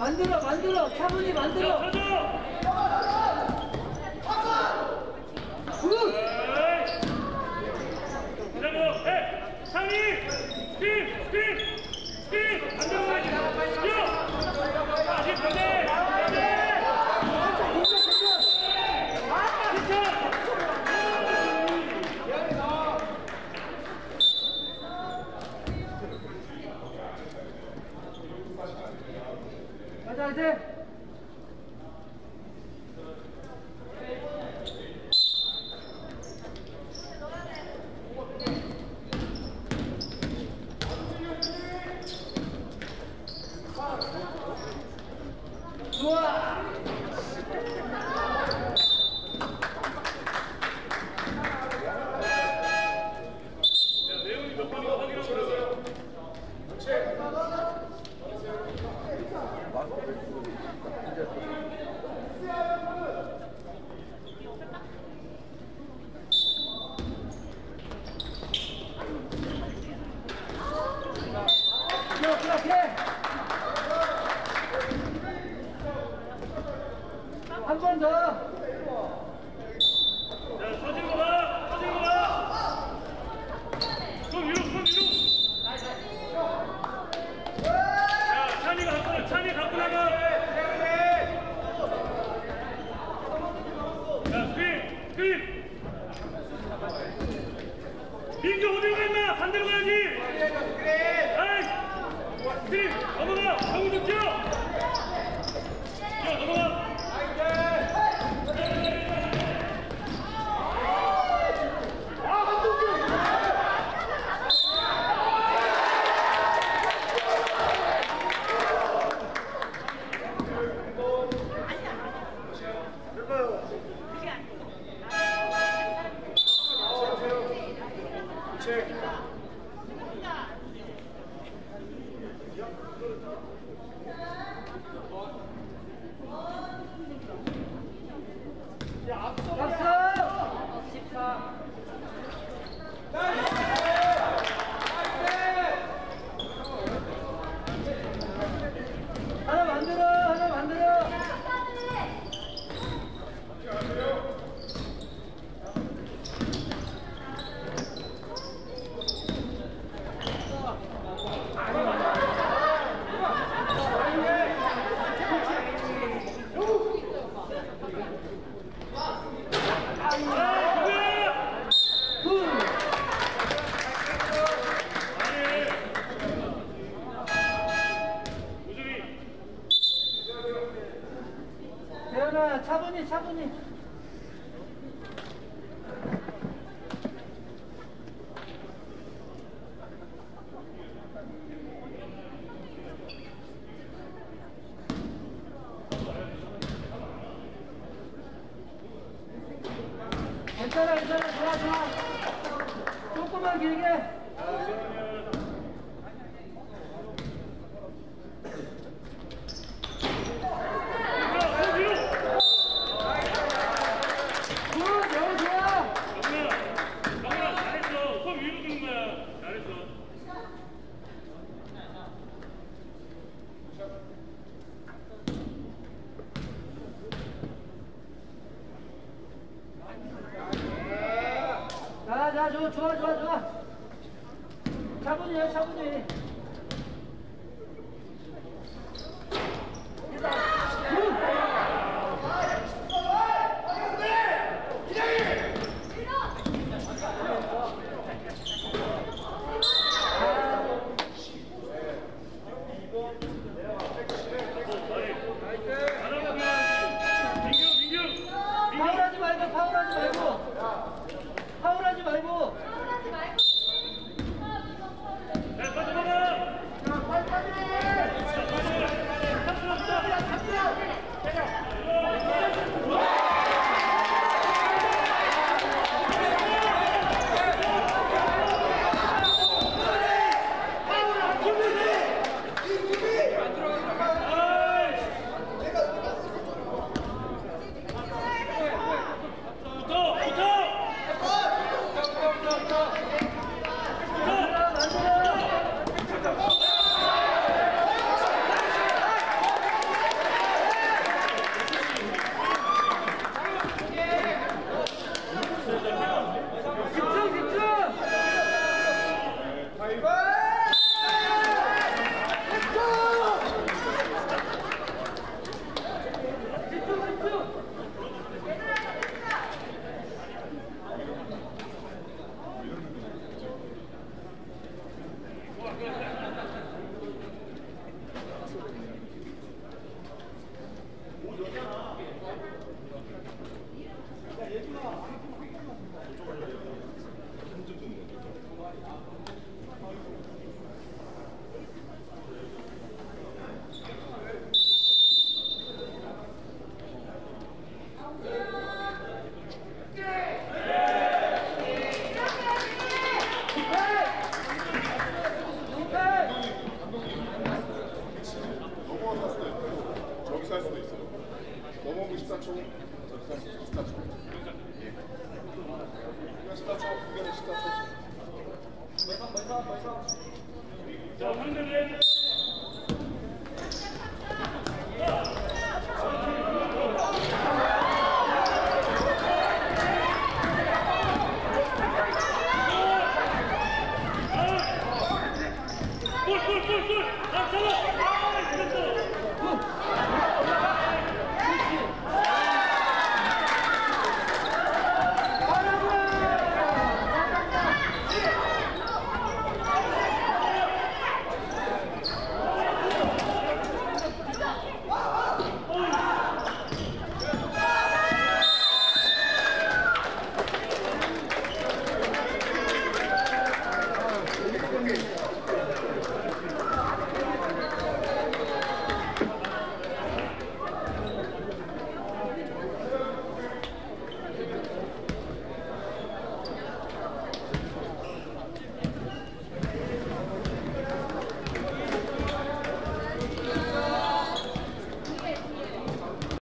만들어 만들어 차분히 만들어 굿! 기다려! 해! 상이! 힘! 차분히 차분히